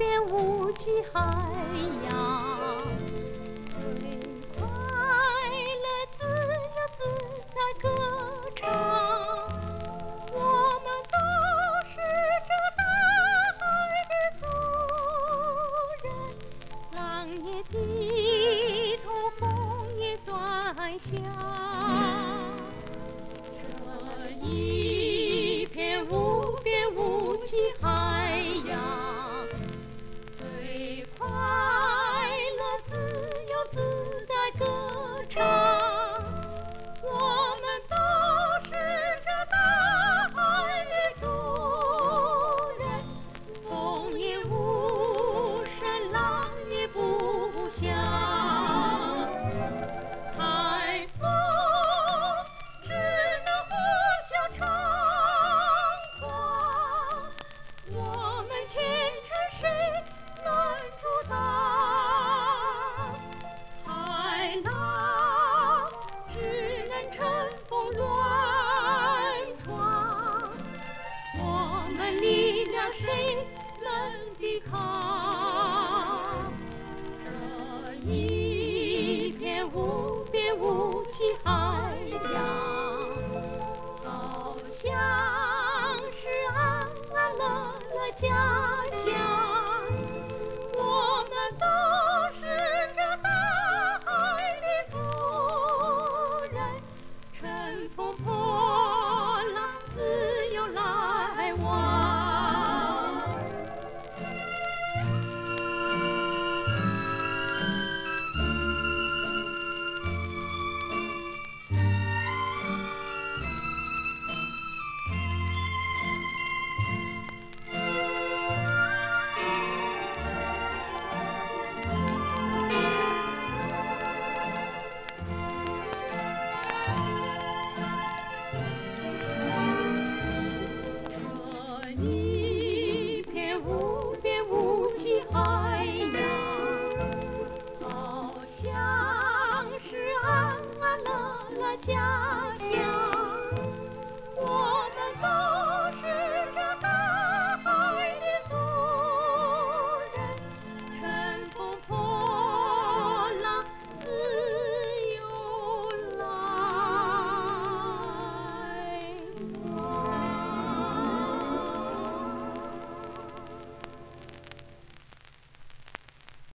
边无际海洋，最快乐、自由自在歌唱。我们都是这大海的族人，浪也低头，风也转向。这一片无边无际海谁能抵抗？这一片无边无际海洋，好像是安安乐乐家家乡。